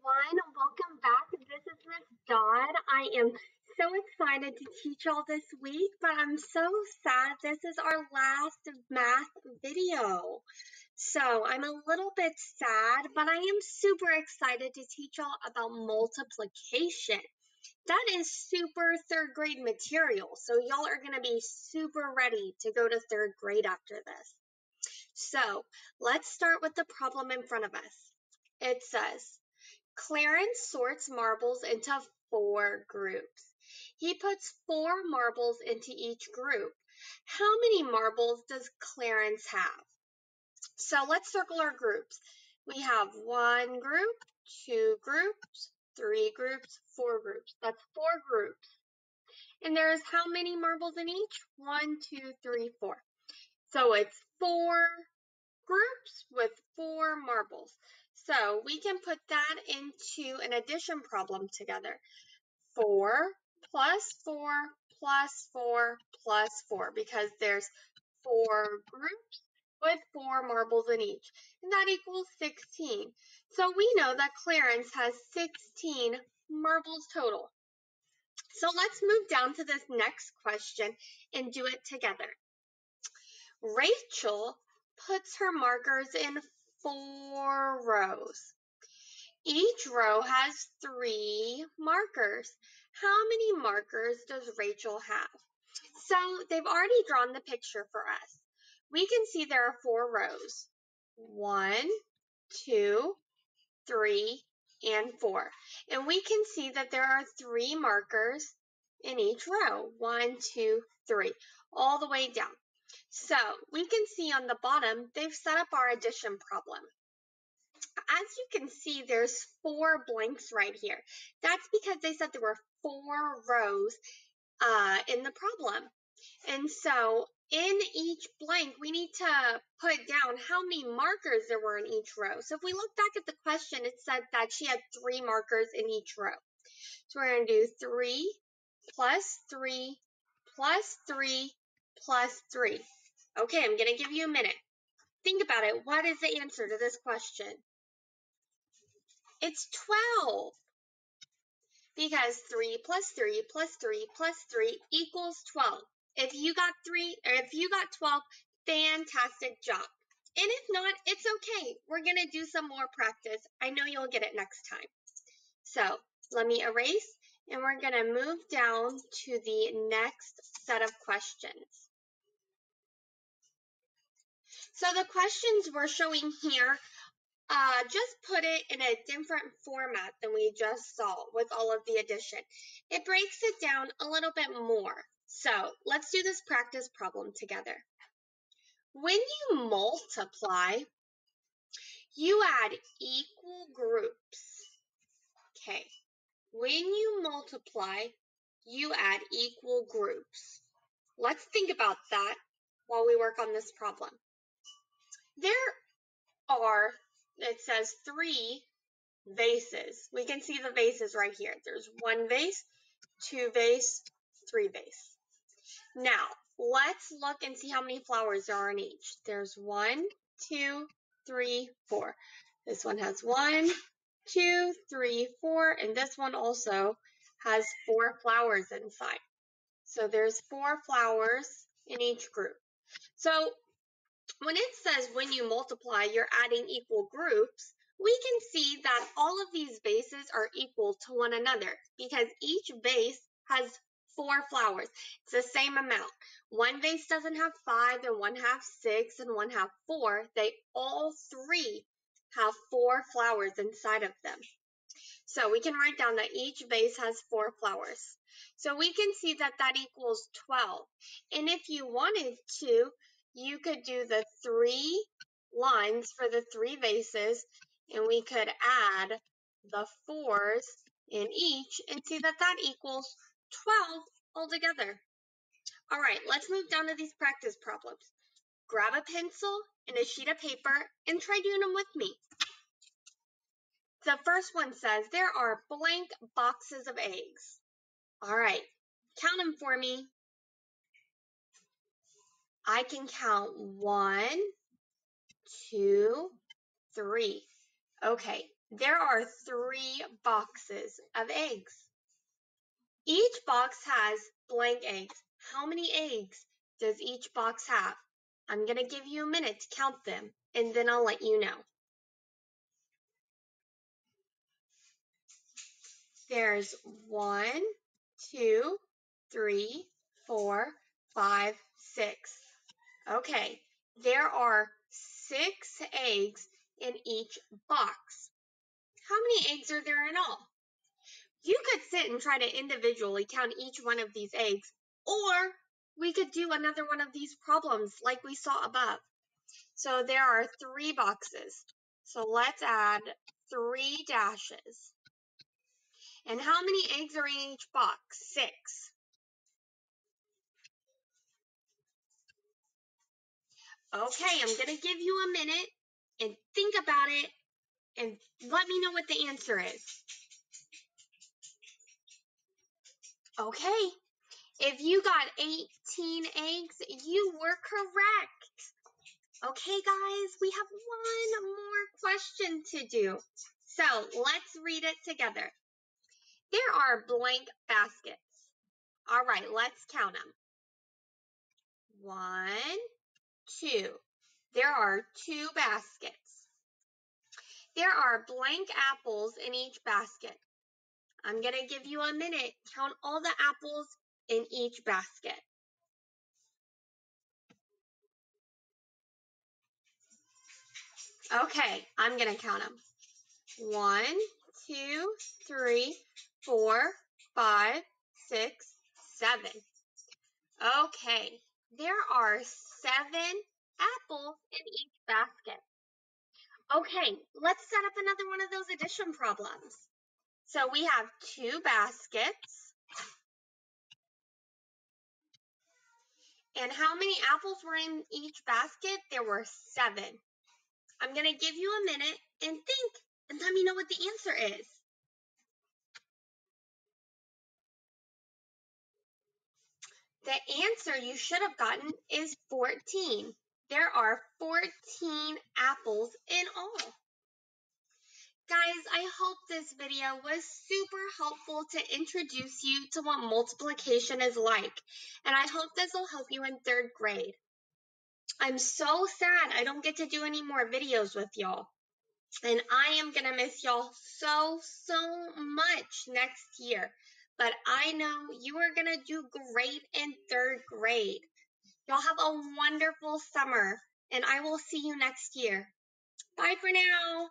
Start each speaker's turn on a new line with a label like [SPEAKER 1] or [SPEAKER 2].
[SPEAKER 1] everyone. Welcome back. This is Miss Dodd. I am so excited to teach all this week, but I'm so sad this is our last math video. So I'm a little bit sad, but I am super excited to teach y'all about multiplication. That is super third grade material, so y'all are going to be super ready to go to third grade after this. So let's start with the problem in front of us. It says, Clarence sorts marbles into four groups. He puts four marbles into each group. How many marbles does Clarence have? So let's circle our groups. We have one group, two groups, three groups, four groups. That's four groups. And there's how many marbles in each? One, two, three, four. So it's four groups with four marbles. So we can put that into an addition problem together. 4 plus 4 plus 4 plus 4 because there's four groups with four marbles in each. And that equals 16. So we know that Clarence has 16 marbles total. So let's move down to this next question and do it together. Rachel puts her markers in four rows. Each row has three markers. How many markers does Rachel have? So they've already drawn the picture for us. We can see there are four rows. One, two, three, and four. And we can see that there are three markers in each row. One, two, three, all the way down. So we can see on the bottom, they've set up our addition problem. As you can see, there's four blanks right here. That's because they said there were four rows uh, in the problem. And so in each blank, we need to put down how many markers there were in each row. So if we look back at the question, it said that she had three markers in each row. So we're going to do 3 plus 3 plus 3 plus 3. Okay, I'm going to give you a minute. Think about it. What is the answer to this question? It's 12. Because 3 plus 3 plus 3 plus 3 equals 12. If you got 3 or if you got 12, fantastic job. And if not, it's okay. We're going to do some more practice. I know you'll get it next time. So let me erase and we're going to move down to the next set of questions. So the questions we're showing here, uh, just put it in a different format than we just saw with all of the addition. It breaks it down a little bit more. So let's do this practice problem together. When you multiply, you add equal groups. Okay. When you multiply, you add equal groups. Let's think about that while we work on this problem. There are, it says three vases. We can see the vases right here. There's one vase, two vase, three vase. Now, let's look and see how many flowers there are in each. There's one, two, three, four. This one has one, two, three, four, and this one also has four flowers inside. So there's four flowers in each group. So when it says when you multiply, you're adding equal groups, we can see that all of these bases are equal to one another because each vase has four flowers. It's the same amount. One vase doesn't have five and one have six and one have four. They all three have four flowers inside of them. So we can write down that each vase has four flowers. So we can see that that equals 12. And if you wanted to, you could do the three lines for the three vases and we could add the fours in each and see that that equals 12 altogether. All right, let's move down to these practice problems. Grab a pencil and a sheet of paper and try doing them with me. The first one says there are blank boxes of eggs. All right, count them for me. I can count one, two, three. Okay, there are three boxes of eggs. Each box has blank eggs. How many eggs does each box have? I'm going to give you a minute to count them, and then I'll let you know. There's one, two, three, four, five, six. Okay, there are six eggs in each box. How many eggs are there in all? You could sit and try to individually count each one of these eggs, or we could do another one of these problems like we saw above. So there are three boxes. So let's add three dashes. And how many eggs are in each box? Six. Okay, I'm going to give you a minute and think about it and let me know what the answer is. Okay, if you got 18 eggs, you were correct. Okay, guys, we have one more question to do. So let's read it together. There are blank baskets. All right, let's count them. One, two. There are two baskets. There are blank apples in each basket. I'm going to give you a minute. Count all the apples in each basket. Okay, I'm going to count them. One, two, three, four, five, six, seven. Okay, there are seven apples in each basket. Okay, let's set up another one of those addition problems. So we have two baskets. And how many apples were in each basket? There were seven. I'm going to give you a minute and think and let me know what the answer is. The answer you should have gotten is 14. There are 14 apples in all. Guys, I hope this video was super helpful to introduce you to what multiplication is like. And I hope this will help you in third grade. I'm so sad I don't get to do any more videos with y'all. And I am going to miss y'all so, so much next year. But I know you are going to do great in third grade. Y'all have a wonderful summer, and I will see you next year. Bye for now.